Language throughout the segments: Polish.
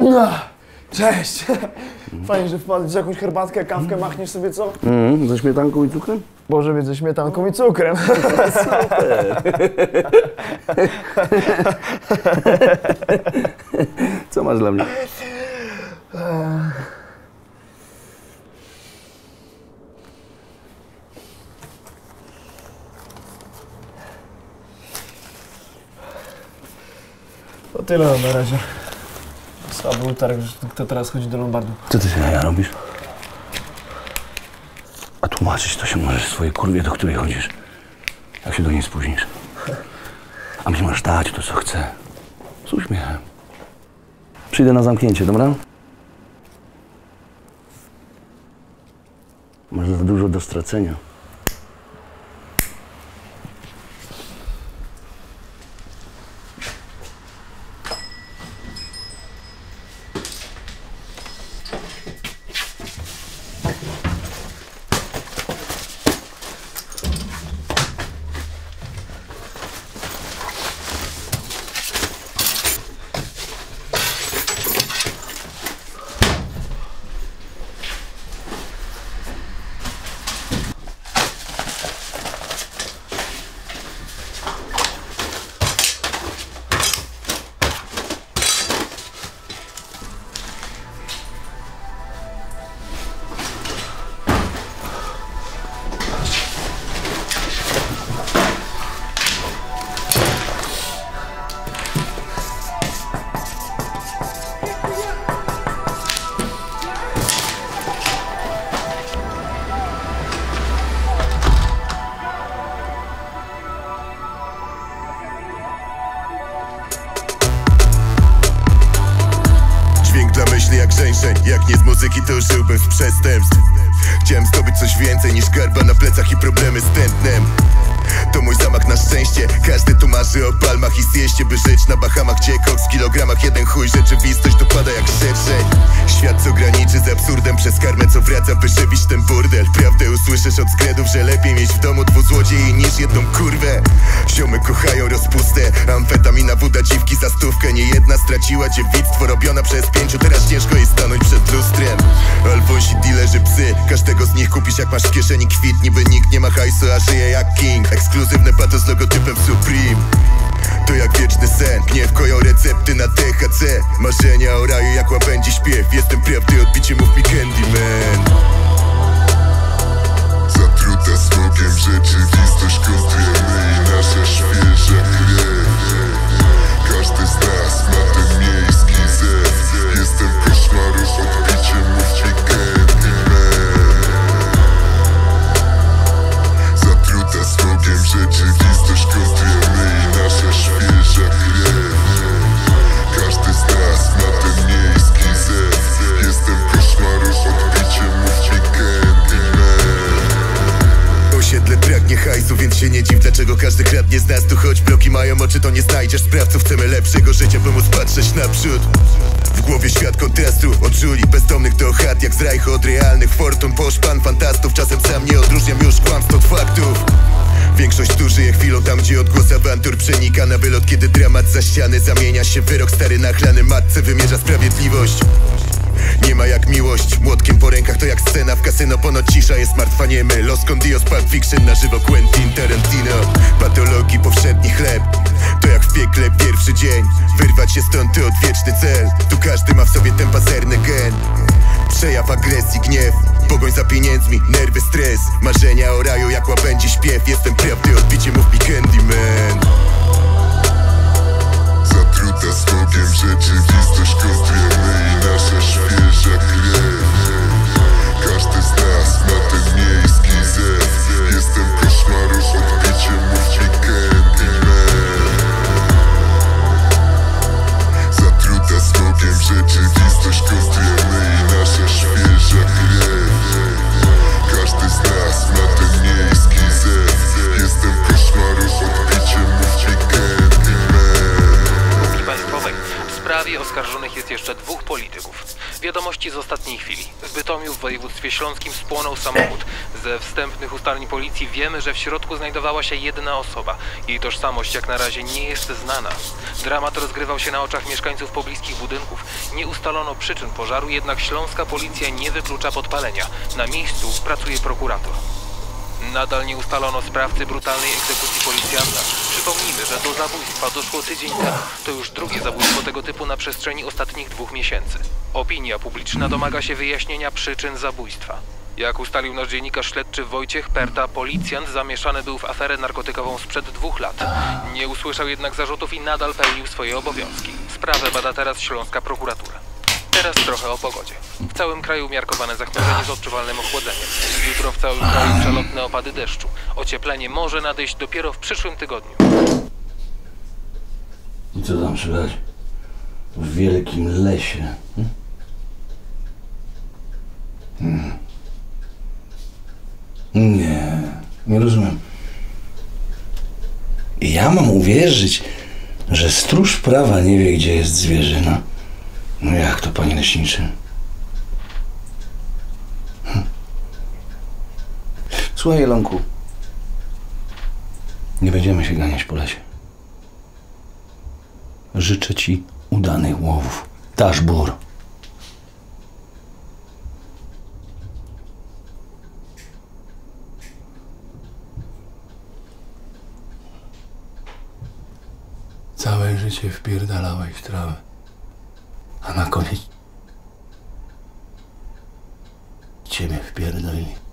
No, cześć. Fajnie, że wpadłeś jakąś herbatkę, kawkę, machniesz sobie co? Mm, ze śmietanką i cukrem? Boże wie, ze śmietanką i cukrem. Co masz dla mnie? To tyle na razie. Słaby utarg, kto teraz chodzi do Lombardu. Co ty się ja robisz? A tłumaczyć to się możesz swojej kurwie, do której chodzisz. Jak się do niej spóźnisz. A mi masz dać to, co chcę. Z uśmiechem. Przyjdę na zamknięcie, dobra? Masz za dużo do stracenia. Przestępstw. Chciałem zdobyć coś więcej niż garba o palmach i zjeście By żyć na Bahamach, gdzie w kilogramach Jeden chuj, rzeczywistość dopada jak szerszeń Świat co graniczy z absurdem Przez karmę co wraca, by żywić ten burdel. Prawdę usłyszysz od skredów, że lepiej mieć w domu dwu złodziei Niż jedną kurwę. Ziomy kochają rozpustę Amfetamina, woda, dziwki za stówkę. Nie jedna straciła dziewictwo robiona przez pięciu Teraz ciężko jej stanąć przed lustrem. Alfonsi, dealerzy, psy Każdego z nich kupisz jak masz w kieszeni kwit. Niby nikt nie ma hajsu, a żyje jak king. Ekskluzywne pato z logotypem Supreme to jak wieczny sen, gniew koją recepty na THC Marzenia o raju jak łabędzi śpiew. Jestem prawdy, odbicie mów mi Candyman Zatruta smogiem rzeczywistość kontrujemy i nasza patrzeć naprzód. W głowie świat kontrastu Od żuli bezdomnych do chat Jak z rajchu od realnych fortun. Poszpan fantastów Czasem sam nie odróżniam już kłamstw od faktów. Większość tu żyje chwilą tam, gdzie odgłos awantur przenika na wylot Kiedy dramat za ściany zamienia się wyrok Stary nachlany matce wymierza sprawiedliwość nie ma jak miłość, młotkiem po rękach to jak scena. W kasyno Ponoć cisza jest martwa niemy Los con Dios, Pulp Fiction, na żywo Quentin Tarantino. Patologii powszedni chleb To jak w piekle pierwszy dzień. Wyrwać się stąd to odwieczny cel. Tu każdy ma w sobie ten pazerny gen. Przejaw agresji, gniew Pogoń za pieniędzmi, nerwy, stres. Marzenia o raju jak łabędzi śpiew. Jestem prawdy, odbicie mów mi Candyman. Zatruta smogiem rzeczywistość kontrujemy oskarżonych jest jeszcze dwóch. Wiadomości z ostatniej chwili. W Bytomiu w województwie śląskim spłonął samochód. Ze wstępnych ustaleń policji wiemy, że w środku znajdowała się jedna osoba. Jej tożsamość jak na razie nie jest znana. Dramat rozgrywał się na oczach mieszkańców pobliskich budynków. Nie ustalono przyczyn pożaru, jednak śląska policja nie wyklucza podpalenia. Na miejscu pracuje prokurator. Nadal nie ustalono sprawcy brutalnej egzekucji policjanta. Przypomnijmy, że do zabójstwa doszło tydzień temu. To już drugie zabójstwo tego typu na przestrzeni ostatnich dwóch miesięcy. Opinia publiczna domaga się wyjaśnienia przyczyn zabójstwa. Jak ustalił nasz dziennikarz śledczy Wojciech Perta, policjant zamieszany był w aferę narkotykową sprzed dwóch lat. Nie usłyszał jednak zarzutów i nadal pełnił swoje obowiązki. Sprawę bada teraz śląska prokuratura. Teraz trochę o pogodzie. W całym kraju umiarkowane zachmurzenie z odczuwalnym ochłodzeniem. Jutro w całym kraju przelotne opady deszczu. Ocieplenie może nadejść dopiero w przyszłym tygodniu. I co tam słychać? W wielkim lesie. Hmm? Hmm. Nie, nie rozumiem. Ja mam uwierzyć, że stróż prawa nie wie, gdzie jest zwierzyna. No jak to, panie leśniczy? Hm. Słuchaj, Jelonku. Nie będziemy się ganiać po lesie. Życzę ci udanych łowów. Dasz bór. Całe życie wpierdalałeś trawę. A na koniec ciebie wpierdolili.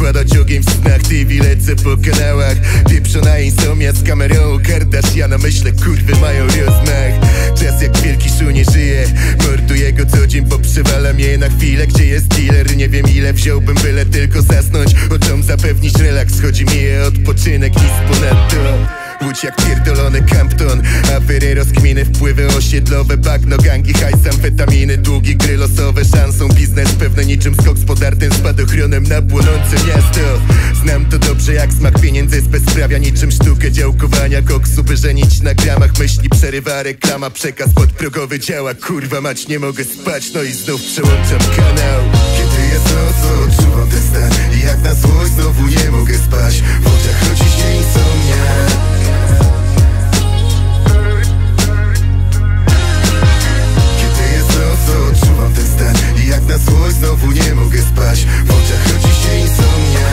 Zabijać Podkładać ogień w snach TV lecę po kanałach Pieprzona insomnia z kamerą Kardashiana. Myślę, kurwy mają rozmach. Czas jak wielki szu nie żyje. Morduję go co dzień, bo przewala mnie na chwilę. Gdzie jest dealer? Nie wiem ile wziąłbym Byle tylko zasnąć. Oczom zapewnić relaks. Chodzi mi je odpoczynek, nic ponadto Łódź jak pierdolony Campton Afery, rozkminy, wpływy osiedlowe Bagno, gangi, hajs, amfetaminy Długi gry losowe, szansą biznes Pewne niczym skok z podartym spadochronem Na płonące miasto. Znam to dobrze jak smak pieniędzy Bezprawia niczym sztukę działkowania Koksu, by żenić na gramach Myśli przerywa reklama Przekaz podprogowy działa. Kurwa mać, nie mogę spać No i znów przełączam kanał. Kiedy jest noc, odczuwam ten stan I jak na złość znowu nie mogę spać. W oczach rodzi się insomnia stan. I jak na złość znowu nie mogę spać. W oczach rodzi się insomnia.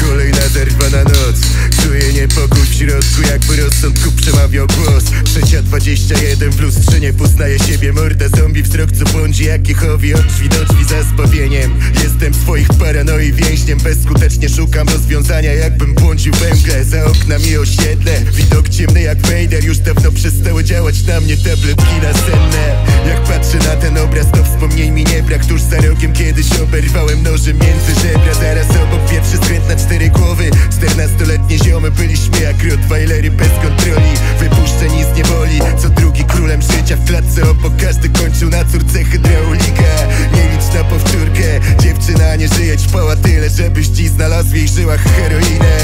Kolejna zerwana noc Czuję niepokój w środku, jakby rozsądku przemawiał głos. Trzecia 21 w lustrze nie poznaje siebie. Morda zombie, wzrok co błądzi, jaki chowi od drzwi do drzwi za zbawieniem. Jestem swoich paranoi więźniem, bezskutecznie szukam rozwiązania Jakbym błądził węgle, za oknami osiedle Widok ciemny jak Vader, już dawno przestały działać na mnie tabletki nasenne. Jak patrzę na ten obraz, to wspomnień mi nie brak. Tuż za rogiem kiedyś oberwałem nożem między żebra. Zaraz obok pierwszy skręt na cztery głowy, 14-letnie Znajomy byliśmy jak Rottweilery bez kontroli. Wypuszczę nic nie boli. Co drugi królem życia w klatce Obok każdy kończył na córce hydraulikę. Na powtórkę. Dziewczyna nie żyje ćpała tyle Żebyś ci znalazł w jej żyłach heroinę.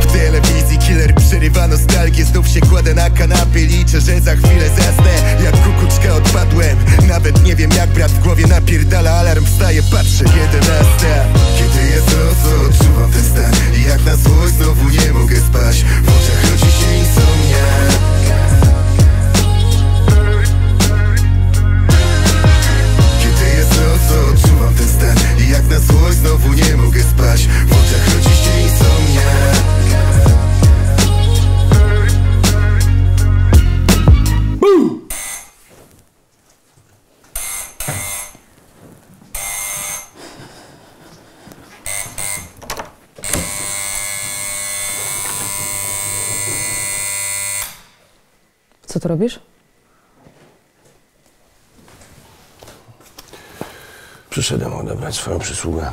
W telewizji killer przerywa nostalgię Znów się kładę na kanapie. Liczę, że za chwilę zasnę Jak kukuczka odpadłem. Nawet nie wiem jak brat w głowie napierdala Alarm wstaje, patrzę, jedenasta. Kiedy jest noc, odczuwam ten stan I jak na złość znowu nie mogę spać W oczach rodzi się insomnia ten stan. I jak na złość znowu nie mogę spać. W oczach rodzi się insomnia Co to robisz? Przyszedłem odebrać swoją przysługę.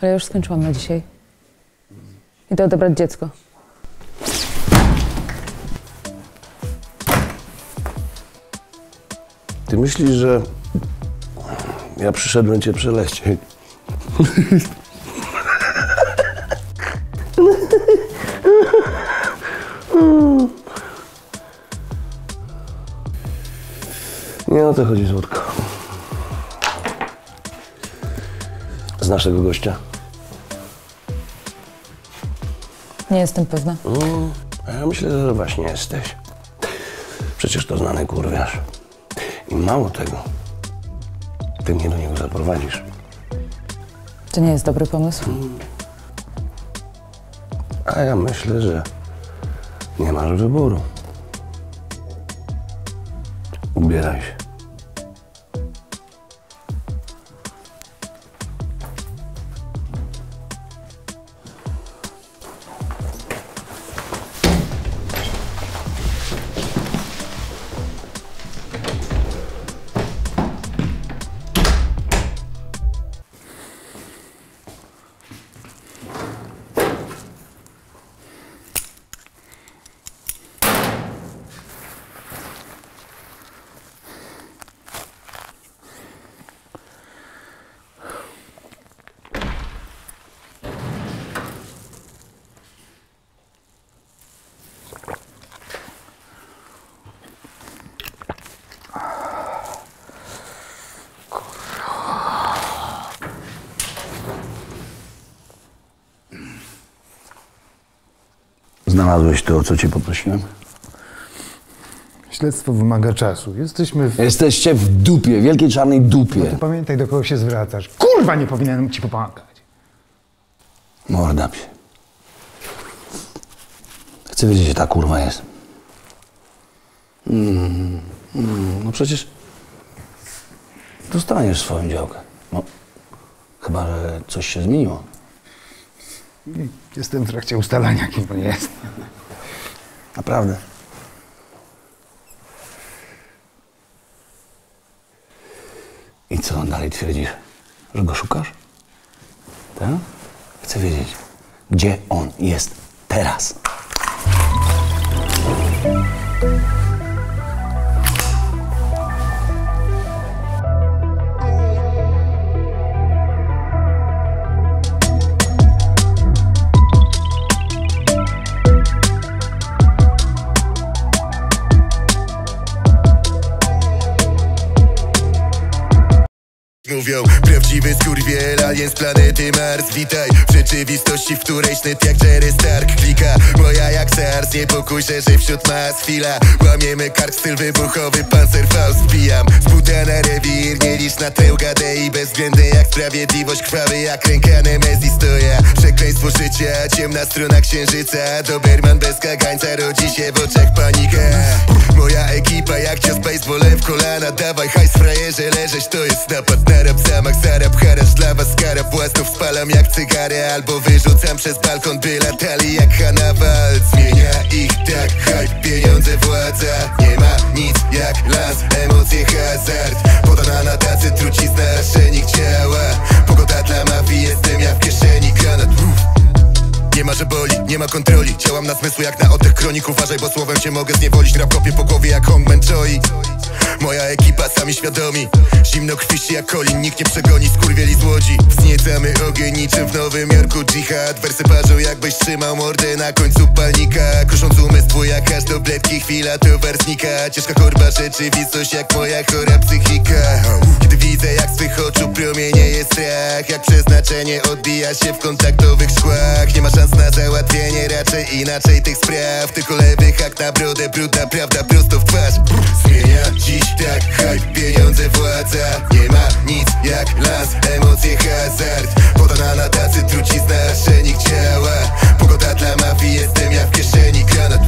Ale ja już skończyłam na dzisiaj. Idę odebrać dziecko. Ty myślisz, że ja przyszedłem cię przeleścić? Nie o to chodzi, Złotko. Znasz tego gościa? Nie jestem pewna. A ja myślę, że właśnie jesteś. Przecież to znany kurwiarz. I mało tego, ty mnie do niego zaprowadzisz. To nie jest dobry pomysł. A ja myślę, że nie masz wyboru. Ubieraj się. Znalazłeś to, o co cię poprosiłem? Śledztwo wymaga czasu. Jesteśmy w... Jesteście w dupie, wielkiej czarnej No dupie. ty pamiętaj, do kogo się zwracasz. Kurwa, nie powinienem ci pomagać. Morda psie. Chcę wiedzieć, gdzie ta kurwa jest. Mm, mm, no przecież dostaniesz swoją działkę. No, chyba, że coś się zmieniło. Jestem w trakcie ustalania, kim on jest. Naprawdę. I co dalej twierdzisz? Że go szukasz? Tak? Chcę wiedzieć, gdzie on jest teraz. Skurwiel, alien z planety Mars. Witaj w rzeczywistości, w której sznyt jak Jerry Stark. Klika moja jak SARS, nie pokój się, że wśród mas. Chwila. Łamiemy kark, styl wybuchowy, Panzerfaust Wbijam z buta na rewir, nie licz na tę gadę I bezwzględny jak sprawiedliwość, krwawy jak ręka Nemezis. To ja, przekleństwo życia, ciemna strona księżyca. Doberman bez kagańca, rodzi się w oczach panika Moja ekipa jak cios baseballem w kolana. Dawaj hajs frajerze, leżeć. To jest napad na rap Zamach zarab, harasz dla was kara Własnów spalam jak cygary Albo wyrzucam przez balkon, by latali jak Hanna Wald Zmienia ich tak hype, pieniądze, władza. Nie ma nic jak las, emocje, hazard. Podana na tacy trucizna, szenik działa Pogoda dla mafii, jestem ja w kieszeni Granat, nie ma, że boli, nie ma kontroli. Działam na zmysły jak na oddech kronik Uważaj, bo słowem cię mogę zniewolić. Rap kopię po głowie jak Hongman Choi. Moja ekipa sami świadomi. Zimno krwiści jak Colin, nikt nie przegoni Skurwieli z łodzi Wzniecamy ogień niczym w Nowym Jorku. Dżihad Wersy parzą jakbyś trzymał mordę na końcu palnika Krusząc umysł twój jak aż do bledki chwila to wersnika. Ciężka korba rzeczywistość jak moja chora psychika. Kiedy widzę jak z twych oczu promienieje strach Jak przeznaczenie odbija się w kontaktowych szkłach. Nie ma szans na załatwienie raczej inaczej tych spraw. Tylko lewy hak na brodę, brudna prawda prosto w twarz. Zmienia dziś tak hype, pieniądze, władza. Nie ma nic jak las, emocje, hazard. Podana na tacy trucizna, szenik działa Pogoda dla mafii, jestem ja w kieszeni Granat,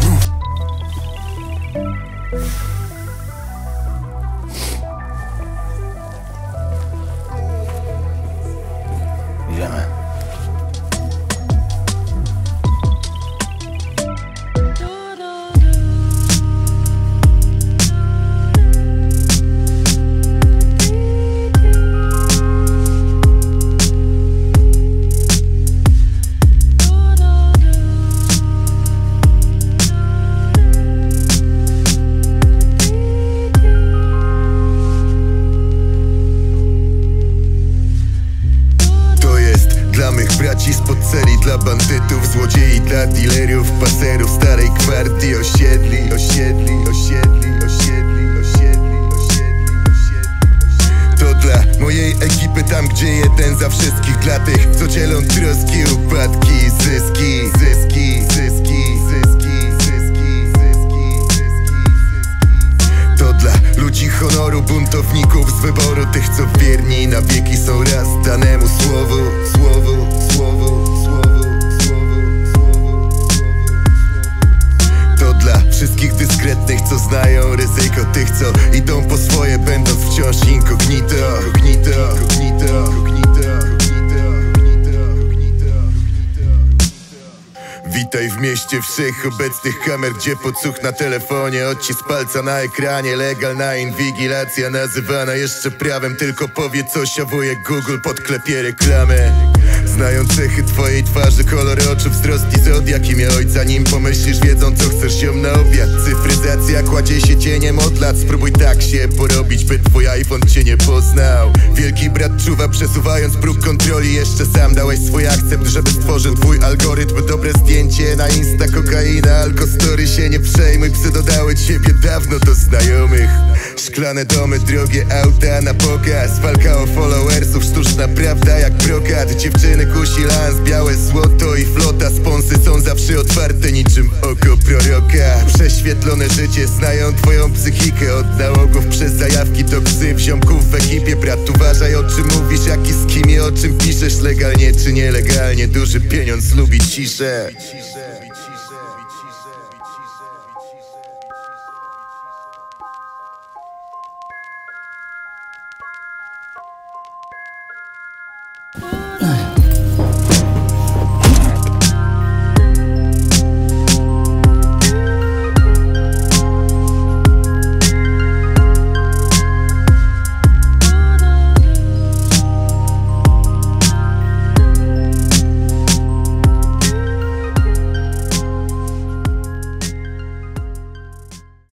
Dla dealerów, paserów Starej gwardi osiedli, osiedli, osiedli, osiedli, osiedli, osiedli, osiedli. To dla mojej ekipy tam, gdzie jeden za wszystkich Dla tych, co dzielą troski, upadki, zyski Zyski, zyski, zyski, zyski, zyski, zyski, to dla ludzi honoru, buntowników z wyboru Tych co wierni na wieki są raz danemu Słowu, słowu, słowu, wszystkich dyskretnych, co znają ryzyko Tych co idą po swoje, będąc wciąż incognito Cognito, cognito, cognito, cognito, cognito, cognito, Witaj w mieście wszechobecnych kamer, gdzie podsłuch na telefonie, odcisk palca na ekranie, legalna inwigilacja nazywana jeszcze prawem, tylko powie coś, a wujek Google podklepie reklamę. Znają cechy twojej twarzy, kolory oczu, wzrost i zodiak, imię ojca, nim pomyślisz, wiedzą co chcesz się na obiad. Cyfryzacja kładzie się cieniem od lat, spróbuj tak się porobić, by twój iPhone cię nie poznał. Wielki brat czuwa, przesuwając próg kontroli, jeszcze sam dałeś swój akcept, żeby stworzył twój algorytm, dobre zdjęcie na Insta, kokaina, alkostory się nie przejmuj, psy dodały ciebie dawno do znajomych. Szklane domy, drogie auta na pokaz, walka o followersów, sztuczna prawda jak brokat, dziewczyny kusi lans, białe złoto i flota, sponsy są zawsze otwarte niczym oko proroka. Prześwietlone życie, znają twoją psychikę, od nałogów przez zajawki do ksy, ziomków w ekipie, brat uważaj o czym mówisz, jak i z kim i o czym piszesz, legalnie czy nielegalnie, duży pieniądz lubi ciszę.